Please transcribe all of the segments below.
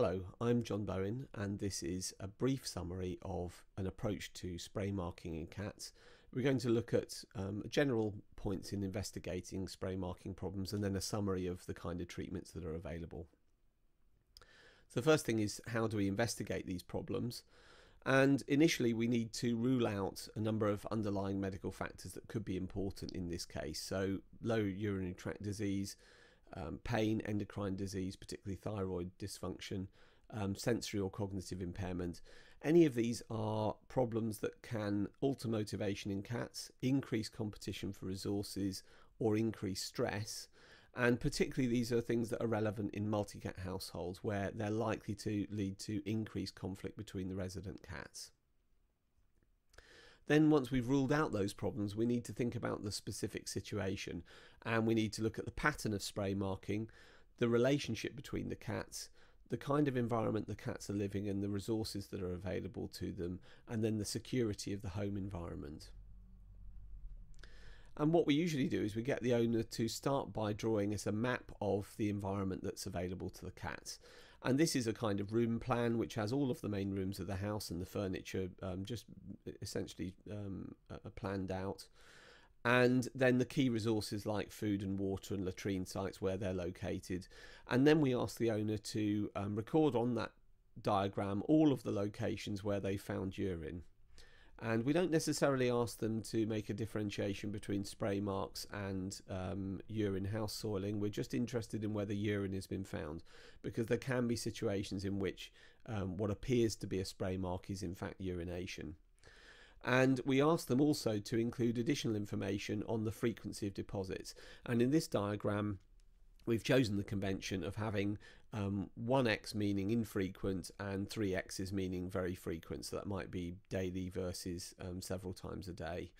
Hello, I'm Jon Bowen, and this is a brief summary of an approach to spray marking in cats. We're going to look at um, general points in investigating spray marking problems and then a summary of the kind of treatments that are available. So the first thing is how do we investigate these problems? And initially, we need to rule out a number of underlying medical factors that could be important in this case. So, low urinary tract disease, um, pain, endocrine disease, particularly thyroid dysfunction, um, sensory or cognitive impairment. Any of these are problems that can alter motivation in cats, increase competition for resources, or increase stress. And particularly, these are things that are relevant in multi cat households where they're likely to lead to increased conflict between the resident cats. Then, once we've ruled out those problems, we need to think about the specific situation and we need to look at the pattern of spray marking, the relationship between the cats, the kind of environment the cats are living in, the resources that are available to them, and then the security of the home environment. And what we usually do is we get the owner to start by drawing us a map of the environment that's available to the cats. And this is a kind of room plan which has all of the main rooms of the house and the furniture um, just essentially um, uh, planned out. And then the key resources like food and water and latrine sites where they're located. And then we ask the owner to um, record on that diagram all of the locations where they found urine and we don't necessarily ask them to make a differentiation between spray marks and um, urine house soiling. We're just interested in whether urine has been found because there can be situations in which um, what appears to be a spray mark is in fact urination. And we ask them also to include additional information on the frequency of deposits. And in this diagram, we've chosen the convention of having um, 1x meaning infrequent and 3x's meaning very frequent. So that might be daily versus um, several times a day.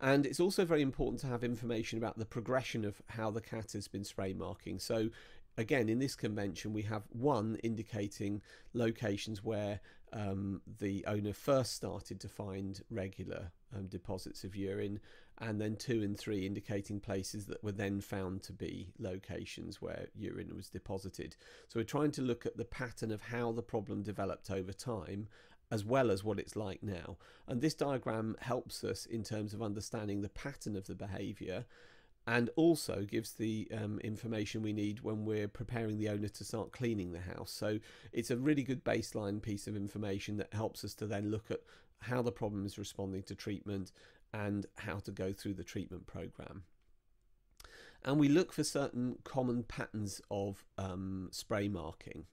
And it's also very important to have information about the progression of how the cat has been spray marking. So again, in this convention, we have one indicating locations where um, the owner first started to find regular um, deposits of urine, and then two and three indicating places that were then found to be locations where urine was deposited. So we're trying to look at the pattern of how the problem developed over time as well as what it's like now. And this diagram helps us in terms of understanding the pattern of the behaviour and also gives the um, information we need when we're preparing the owner to start cleaning the house. So it's a really good baseline piece of information that helps us to then look at how the problem is responding to treatment and how to go through the treatment program. And we look for certain common patterns of um, spray marking.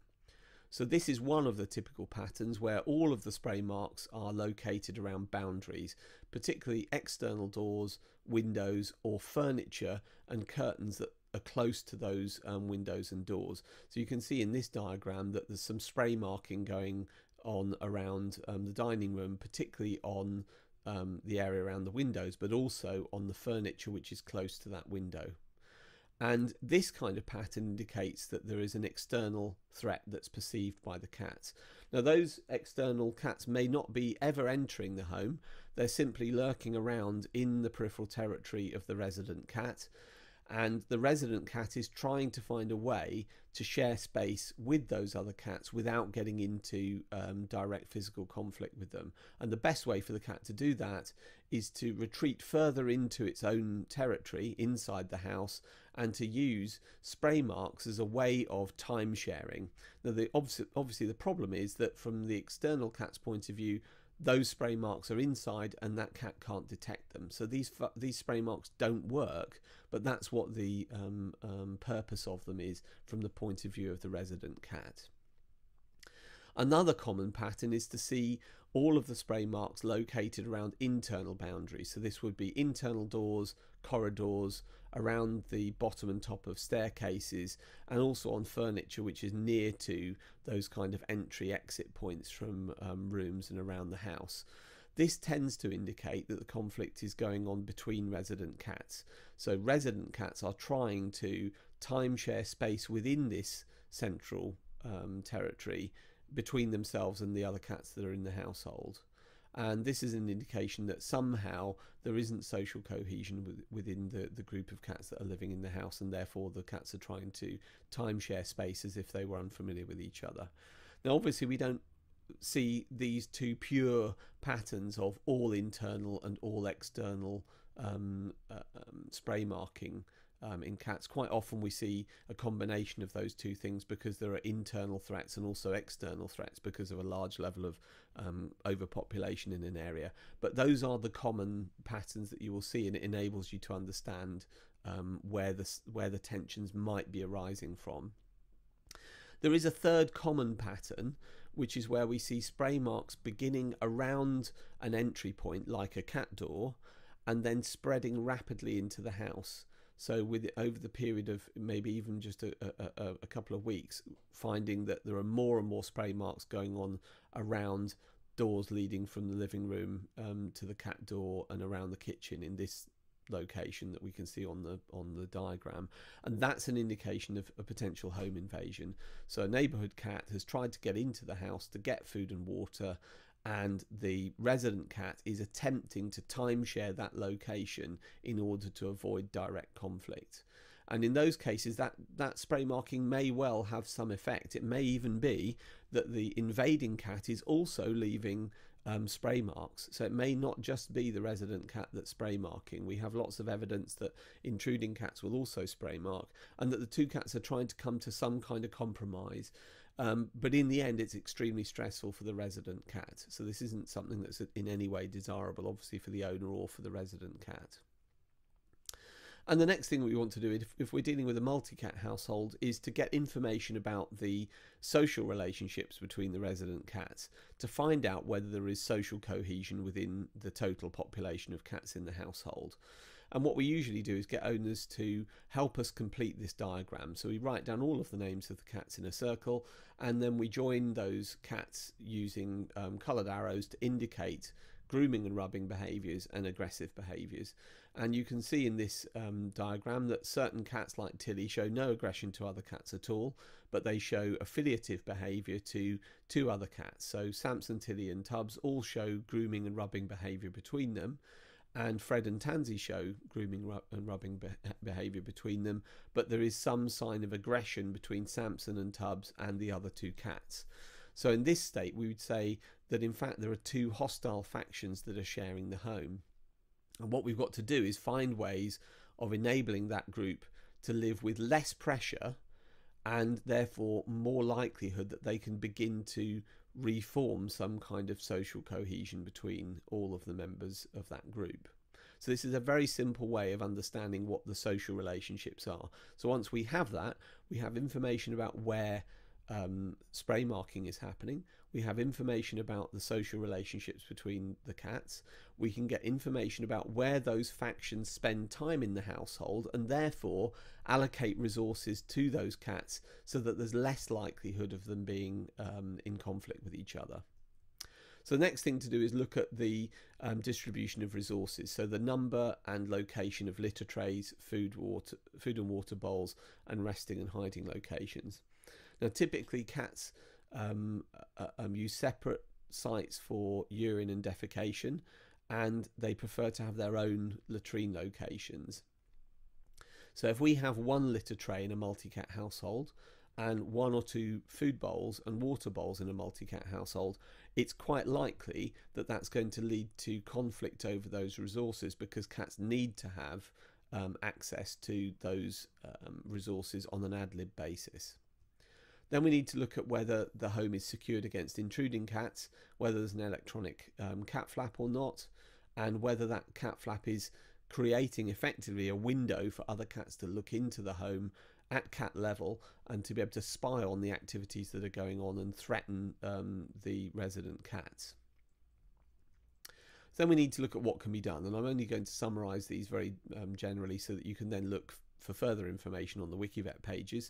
So this is one of the typical patterns where all of the spray marks are located around boundaries, particularly external doors, windows or furniture and curtains that are close to those um, windows and doors. So you can see in this diagram that there's some spray marking going on around um, the dining room, particularly on um, the area around the windows, but also on the furniture which is close to that window. And this kind of pattern indicates that there is an external threat that's perceived by the cats. Now, those external cats may not be ever entering the home, they're simply lurking around in the peripheral territory of the resident cat and the resident cat is trying to find a way to share space with those other cats without getting into um, direct physical conflict with them. And the best way for the cat to do that is to retreat further into its own territory inside the house and to use spray marks as a way of time sharing. Now, the, obviously, obviously, the problem is that from the external cat's point of view, those spray marks are inside and that cat can't detect them. So these these spray marks don't work, but that's what the um, um, purpose of them is from the point of view of the resident cat. Another common pattern is to see all of the spray marks located around internal boundaries. So this would be internal doors, corridors, around the bottom and top of staircases, and also on furniture which is near to those kind of entry exit points from um, rooms and around the house. This tends to indicate that the conflict is going on between resident cats. So resident cats are trying to timeshare space within this central um, territory between themselves and the other cats that are in the household. and this is an indication that somehow there isn't social cohesion within the, the group of cats that are living in the house, and therefore the cats are trying to timeshare space as if they were unfamiliar with each other. Now, obviously, we don't see these two pure patterns of all internal and all external um, uh, um, spray marking um, in cats. Quite often we see a combination of those two things because there are internal threats and also external threats because of a large level of um, overpopulation in an area. But those are the common patterns that you will see, and it enables you to understand um, where the where the tensions might be arising from. There is a third common pattern, which is where we see spray marks beginning around an entry point, like a cat door, and then spreading rapidly into the house. So with over the period of maybe even just a, a, a, couple of weeks, finding that there are more and more spray marks going on around doors leading from the living room um, to the cat door and around the kitchen in this location that we can see on the on the diagram. And that's an indication of a potential home invasion. So a neighborhood cat has tried to get into the house to get food and water and the resident cat is attempting to timeshare that location in order to avoid direct conflict. And in those cases, that, that spray marking may well have some effect. It may even be that the invading cat is also leaving um, spray marks. So it may not just be the resident cat that's spray marking. We have lots of evidence that intruding cats will also spray mark, and that the two cats are trying to come to some kind of compromise. Um, but in the end, it's extremely stressful for the resident cat. So this isn't something that's in any way desirable, obviously, for the owner or for the resident cat. And the next thing we want to do, if, if we're dealing with a multi-cat household, is to get information about the social relationships between the resident cats to find out whether there is social cohesion within the total population of cats in the household. And what we usually do is get owners to help us complete this diagram. So we write down all of the names of the cats in a circle and then we join those cats using um, coloured arrows to indicate grooming and rubbing behaviours and aggressive behaviours. And you can see in this um, diagram that certain cats like Tilly show no aggression to other cats at all, but they show affiliative behaviour to two other cats. So Samson, Tilly and Tubbs all show grooming and rubbing behaviour between them and Fred and Tansy show grooming and rubbing be behaviour between them, but there is some sign of aggression between Samson and Tubbs and the other two cats. So in this state, we would say that in fact there are two hostile factions that are sharing the home. And what we've got to do is find ways of enabling that group to live with less pressure and therefore more likelihood that they can begin to reform some kind of social cohesion between all of the members of that group. So this is a very simple way of understanding what the social relationships are. So once we have that, we have information about where um, spray marking is happening. We have information about the social relationships between the cats. We can get information about where those factions spend time in the household and therefore allocate resources to those cats so that there's less likelihood of them being um, in conflict with each other. So the next thing to do is look at the um, distribution of resources. So the number and location of litter trays, food, water, food and water bowls, and resting and hiding locations. Now, typically, cats um, uh, um, use separate sites for urine and defecation, and they prefer to have their own latrine locations. So, if we have one litter tray in a multi cat household, and one or two food bowls and water bowls in a multi cat household, it's quite likely that that's going to lead to conflict over those resources because cats need to have um, access to those um, resources on an ad lib basis. Then we need to look at whether the home is secured against intruding cats, whether there's an electronic um, cat flap or not, and whether that cat flap is creating effectively a window for other cats to look into the home at cat level and to be able to spy on the activities that are going on and threaten um, the resident cats. Then we need to look at what can be done, and I'm only going to summarise these very um, generally so that you can then look for further information on the WikiVet pages.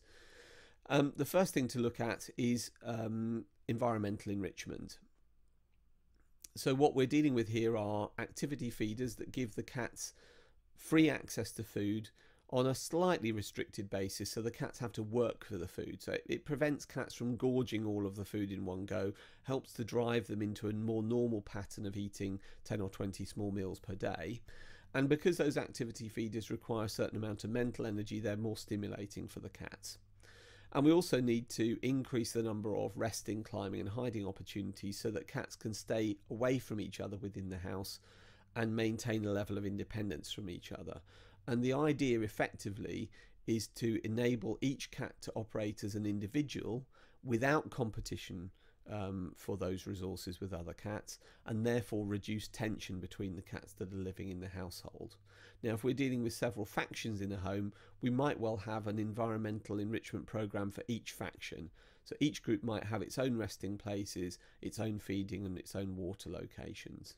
Um, the first thing to look at is um, environmental enrichment. So what we're dealing with here are activity feeders that give the cats free access to food on a slightly restricted basis so the cats have to work for the food. So it, it, prevents cats from gorging all of the food in one go helps to drive them into a more normal pattern of eating 10 or 20 small meals per day. And because those activity feeders require a certain amount of mental energy they're more stimulating for the cats and we also need to increase the number of resting climbing and hiding opportunities so that cats can stay away from each other within the house and maintain a level of independence from each other. And the idea effectively is to enable each cat to operate as an individual without competition um, for those resources with other cats and therefore reduce tension between the cats that are living in the household. Now, if we're dealing with several factions in a home, we might well have an environmental enrichment program for each faction. So each group might have its own resting places, its own feeding, and its own water locations.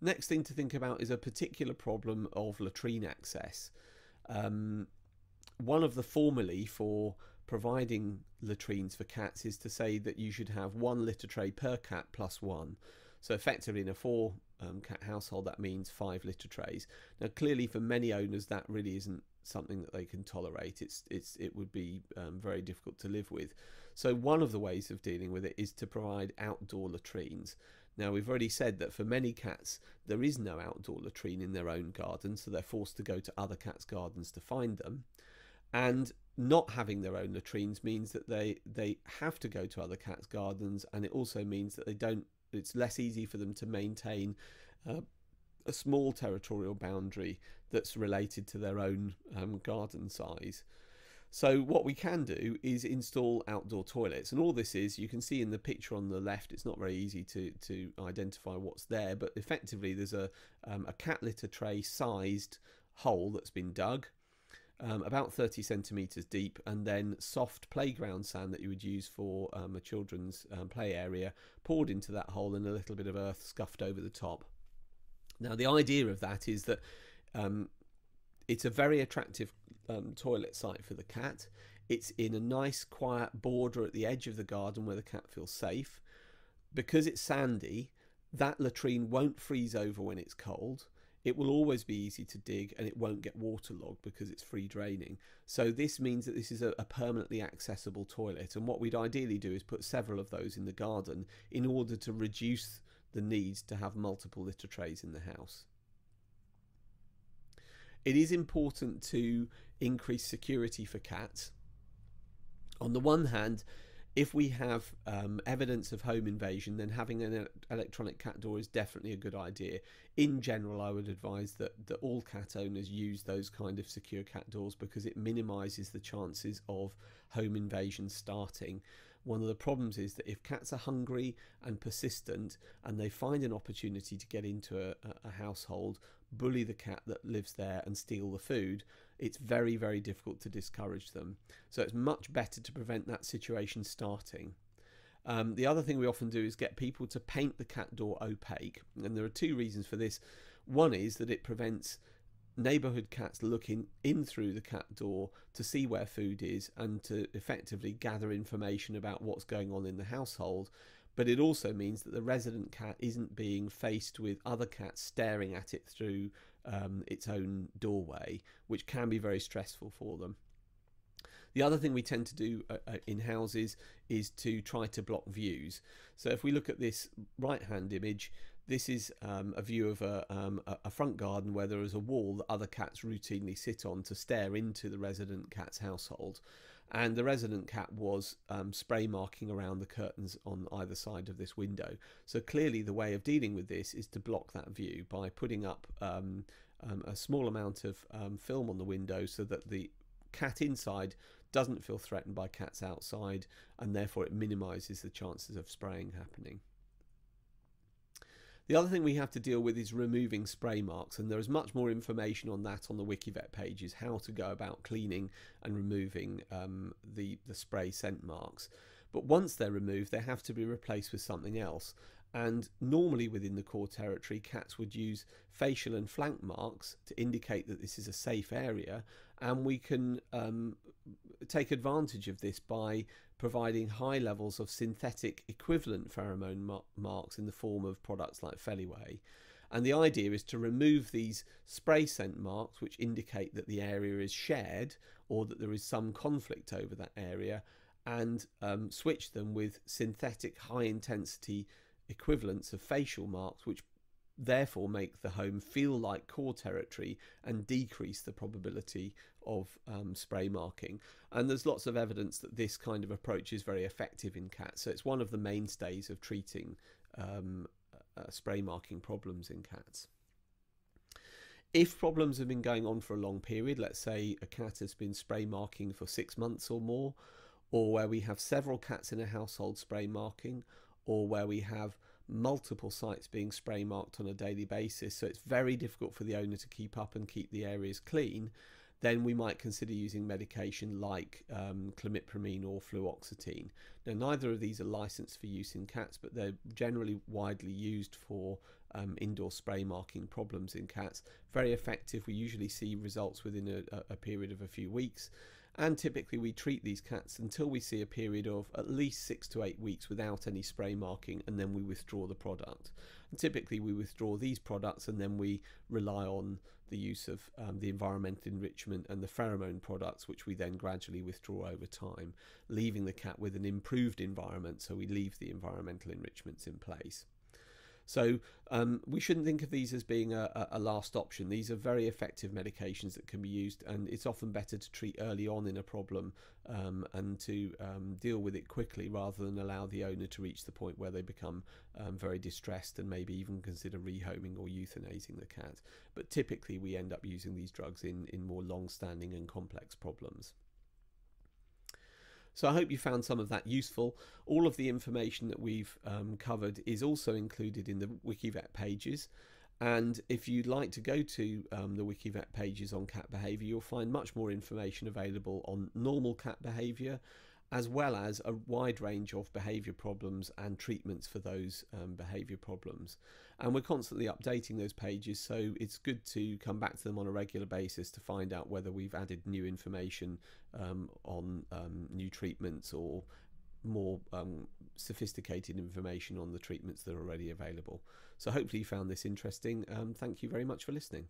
Next thing to think about is a particular problem of latrine access. Um, one of the formulae for providing latrines for cats is to say that you should have one litter tray per cat plus one. So effectively in a four um, cat household that means five litter trays. Now clearly for many owners that really isn't something that they can tolerate. It's it's it would be um, very difficult to live with. So one of the ways of dealing with it is to provide outdoor latrines. Now, we've already said that for many cats, there is no outdoor latrine in their own garden, so they're forced to go to other cats' gardens to find them. And not having their own latrines means that they, they have to go to other cats' gardens, and it also means that they don't. It's less easy for them to maintain uh, a small territorial boundary that's related to their own um, garden size. So what we can do is install outdoor toilets and all this is you can see in the picture on the left it's not very easy to, to identify what's there but effectively there's a, um, a cat litter tray sized hole that's been dug um, about 30 centimeters deep and then soft playground sand that you would use for um, a children's um, play area poured into that hole and a little bit of earth scuffed over the top. Now the idea of that is that um, it's a very attractive um, toilet site for the cat. It's in a nice quiet border at the edge of the garden where the cat feels safe. Because it's sandy, that latrine won't freeze over when it's cold. It will always be easy to dig and it won't get waterlogged because it's free draining. So this means that this is a, a, permanently accessible toilet and what we'd ideally do is put several of those in the garden in order to reduce the need to have multiple litter trays in the house it is important to increase security for cats. On the one hand, if we have um, evidence of home invasion, then having an electronic cat door is definitely a good idea. In general, I would advise that, that all cat owners use those kind of secure cat doors because it minimises the chances of home invasion starting. One of the problems is that if cats are hungry and persistent and they find an opportunity to get into a, a household, bully the cat that lives there and steal the food, it's very, very difficult to discourage them. So it's much better to prevent that situation starting. Um, the other thing we often do is get people to paint the cat door opaque, and there are two reasons for this. One is that it prevents neighborhood cats looking in through the cat door to see where food is and to effectively gather information about what's going on in the household but it also means that the resident cat isn't being faced with other cats staring at it through um, its own doorway, which can be very stressful for them. The other thing we tend to do uh, uh in houses is to try to block views. So if we look at this right hand image, this is um, a view of a, um, a, front garden where there is a wall that other cats routinely sit on to stare into the resident cat's household and the resident cat was um, spray marking around the curtains on either side of this window. So clearly, the way of dealing with this is to block that view by putting up um, um, a small amount of um, film on the window so that the cat inside doesn't feel threatened by cats outside, and therefore it minimises the chances of spraying happening. The other thing we have to deal with is removing spray marks, and there is much more information on that on the WikiVet pages, how to go about cleaning and removing um, the, the spray scent marks. But once they're removed, they have to be replaced with something else. And normally within the core territory, cats would use facial and flank marks to indicate that this is a safe area. And we can um, take advantage of this by providing high levels of synthetic equivalent pheromone marks in the form of products like Feliway. And the idea is to remove these spray scent marks, which indicate that the area is shared or that there is some conflict over that area, and um, switch them with synthetic high intensity equivalents of facial marks, which therefore make the home feel like core territory and decrease the probability of um, spray marking. And there's lots of evidence that this kind of approach is very effective in cats. So it's one of the mainstays of treating um, uh, spray marking problems in cats. If problems have been going on for a long period, let's say a cat has been spray marking for six months or more, or where we have several cats in a household spray marking, or where we have multiple sites being spray marked on a daily basis, so it's very difficult for the owner to keep up and keep the areas clean, then we might consider using medication like um, clomipramine or fluoxetine. Now, neither of these are licensed for use in cats, but they're generally widely used for um, indoor spray marking problems in cats. Very effective. We usually see results within a, a period of a few weeks and typically we treat these cats until we see a period of at least six to eight weeks without any spray marking and then we withdraw the product. And typically we withdraw these products and then we rely on the use of um, the environmental enrichment and the pheromone products which we then gradually withdraw over time, leaving the cat with an improved environment so we leave the environmental enrichments in place. So um, we shouldn't think of these as being a, a, last option. These are very effective medications that can be used, and it's often better to treat early on in a problem um, and to um, deal with it quickly rather than allow the owner to reach the point where they become um, very distressed and maybe even consider rehoming or euthanizing the cat. But typically, we end up using these drugs in, in more long standing and complex problems. So I hope you found some of that useful. All of the information that we've um, covered is also included in the WikiVet pages. And if you'd like to go to um, the WikiVet pages on cat behaviour, you'll find much more information available on normal cat behaviour, as well as a wide range of behaviour problems and treatments for those um, behaviour problems. And we're constantly updating those pages, so it's good to come back to them on a regular basis to find out whether we've added new information um, on um, new treatments or more um, sophisticated information on the treatments that are already available. So hopefully you found this interesting. Um, thank you very much for listening.